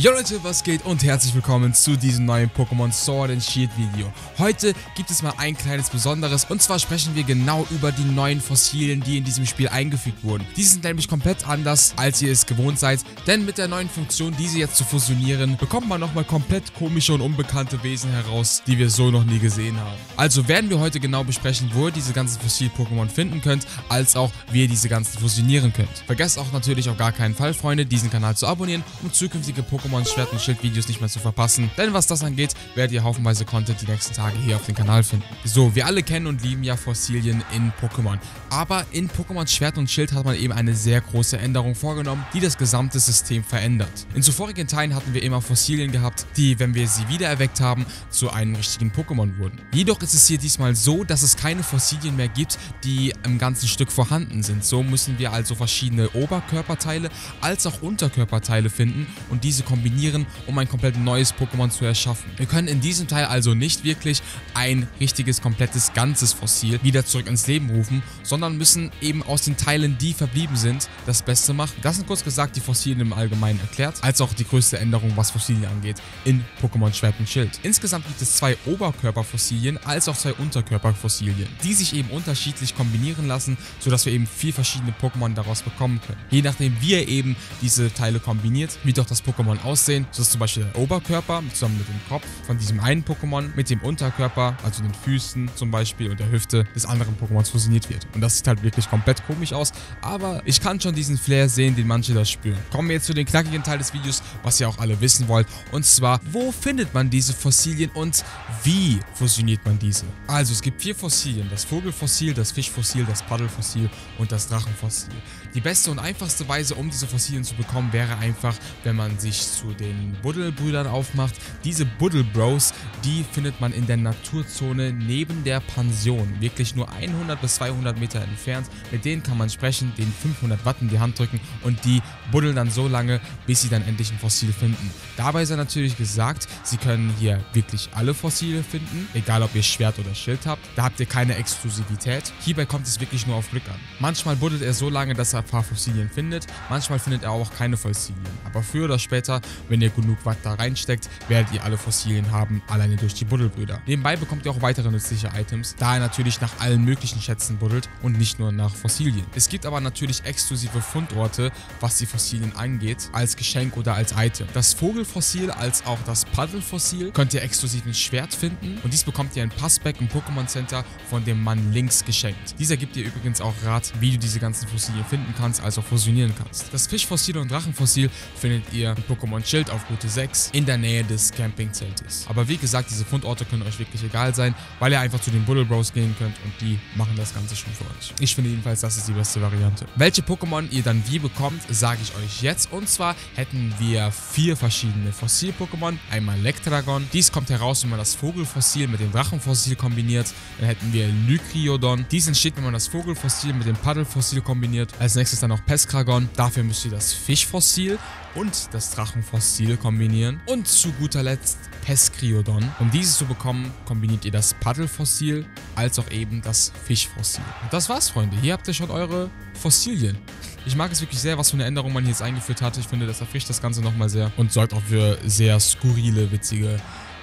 Jo Leute, was geht und herzlich willkommen zu diesem neuen Pokémon Sword and Shield Video. Heute gibt es mal ein kleines Besonderes und zwar sprechen wir genau über die neuen Fossilien, die in diesem Spiel eingefügt wurden. Diese sind nämlich komplett anders, als ihr es gewohnt seid, denn mit der neuen Funktion, diese jetzt zu fusionieren, bekommt man nochmal komplett komische und unbekannte Wesen heraus, die wir so noch nie gesehen haben. Also werden wir heute genau besprechen, wo ihr diese ganzen Fossil-Pokémon finden könnt, als auch wie ihr diese ganzen fusionieren könnt. Vergesst auch natürlich auf gar keinen Fall, Freunde, diesen Kanal zu abonnieren, um zukünftige Pokémon Pokémon Schwert- und Schild-Videos nicht mehr zu verpassen. Denn was das angeht, werdet ihr haufenweise Content die nächsten Tage hier auf dem Kanal finden. So, wir alle kennen und lieben ja Fossilien in Pokémon. Aber in Pokémon Schwert und Schild hat man eben eine sehr große Änderung vorgenommen, die das gesamte System verändert. In zuvorigen Teilen hatten wir immer Fossilien gehabt, die, wenn wir sie wiedererweckt haben, zu einem richtigen Pokémon wurden. Jedoch ist es hier diesmal so, dass es keine Fossilien mehr gibt, die im ganzen Stück vorhanden sind. So müssen wir also verschiedene Oberkörperteile als auch Unterkörperteile finden und diese kombinieren kombinieren, um ein komplett neues Pokémon zu erschaffen. Wir können in diesem Teil also nicht wirklich ein richtiges, komplettes, ganzes Fossil wieder zurück ins Leben rufen, sondern müssen eben aus den Teilen, die verblieben sind, das Beste machen. Das sind kurz gesagt die Fossilien im Allgemeinen erklärt, als auch die größte Änderung, was Fossilien angeht, in Pokémon Schwert und Schild. Insgesamt gibt es zwei Oberkörperfossilien als auch zwei Unterkörperfossilien, die sich eben unterschiedlich kombinieren lassen, sodass wir eben vier verschiedene Pokémon daraus bekommen können. Je nachdem, wie ihr eben diese Teile kombiniert, wird auch das Pokémon aussehen. Das ist zum Beispiel der Oberkörper zusammen mit dem Kopf von diesem einen Pokémon mit dem Unterkörper, also den Füßen zum Beispiel und der Hüfte des anderen Pokémons fusioniert wird. Und das sieht halt wirklich komplett komisch aus, aber ich kann schon diesen Flair sehen, den manche da spüren. Kommen wir jetzt zu dem knackigen Teil des Videos, was ihr auch alle wissen wollt. Und zwar, wo findet man diese Fossilien und wie fusioniert man diese? Also es gibt vier Fossilien, das Vogelfossil, das Fischfossil, das Paddelfossil und das Drachenfossil. Die beste und einfachste Weise, um diese Fossilien zu bekommen, wäre einfach, wenn man sich zu den Buddle-Brüdern aufmacht. Diese Buddle-Bros, die findet man in der Naturzone neben der Pension. Wirklich nur 100 bis 200 Meter entfernt. Mit denen kann man sprechen, den 500 Watt in die Hand drücken und die buddeln dann so lange, bis sie dann endlich ein Fossil finden. Dabei sei natürlich gesagt, sie können hier wirklich alle Fossile finden, egal ob ihr Schwert oder Schild habt. Da habt ihr keine Exklusivität. Hierbei kommt es wirklich nur auf Glück an. Manchmal buddelt er so lange, dass er ein paar Fossilien findet, manchmal findet er auch keine Fossilien. Aber früher oder später, wenn ihr genug Watt da reinsteckt, werdet ihr alle Fossilien haben, alleine durch die Buddelbrüder. Nebenbei bekommt ihr auch weitere nützliche Items, da er natürlich nach allen möglichen Schätzen buddelt und nicht nur nach Fossilien. Es gibt aber natürlich exklusive Fundorte, was die Fossilien angeht, als Geschenk oder als Item. Das Vogelfossil als auch das Paddelfossil könnt ihr exklusiv ein Schwert finden und dies bekommt ihr ein Passback im Pokémon Center von dem Mann links geschenkt. Dieser gibt dir übrigens auch Rat, wie du diese ganzen Fossilien finden kannst, als auch fusionieren kannst. Das Fischfossil und Drachenfossil findet ihr in Pokémon Schild auf Route 6 in der Nähe des Campingzeltes. Aber wie gesagt, diese Fundorte können euch wirklich egal sein, weil ihr einfach zu den Buddle Bros gehen könnt und die machen das Ganze schon für euch. Ich finde jedenfalls, das ist die beste Variante. Welche Pokémon ihr dann wie bekommt, sage ich euch jetzt. Und zwar hätten wir vier verschiedene Fossil-Pokémon. Einmal Lectragon. Dies kommt heraus, wenn man das Vogelfossil mit dem Drachenfossil kombiniert. Dann hätten wir Lycriodon. Dies entsteht, wenn man das Vogelfossil mit dem Paddelfossil kombiniert. Als nächstes dann noch Peskragon. Dafür müsst ihr das Fischfossil und das Drachenfossil kombinieren. Und zu guter Letzt Pescriodon. Um dieses zu bekommen, kombiniert ihr das Paddelfossil als auch eben das Fischfossil. Und das war's, Freunde. Hier habt ihr schon eure Fossilien. Ich mag es wirklich sehr, was für eine Änderung man hier jetzt eingeführt hat. Ich finde, das erfrischt das Ganze nochmal sehr und sorgt auch für sehr skurrile, witzige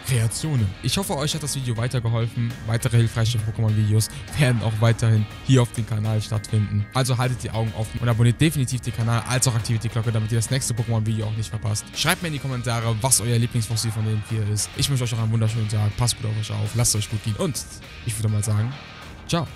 Kreationen. Ich hoffe, euch hat das Video weitergeholfen. Weitere hilfreiche Pokémon-Videos werden auch weiterhin hier auf dem Kanal stattfinden. Also haltet die Augen offen und abonniert definitiv den Kanal als auch aktiviert die Glocke, damit ihr das nächste Pokémon-Video auch nicht verpasst. Schreibt mir in die Kommentare, was euer Lieblingsfossil von den vier ist. Ich wünsche euch auch einen wunderschönen Tag. Passt gut auf euch auf. Lasst euch gut gehen und ich würde mal sagen, ciao.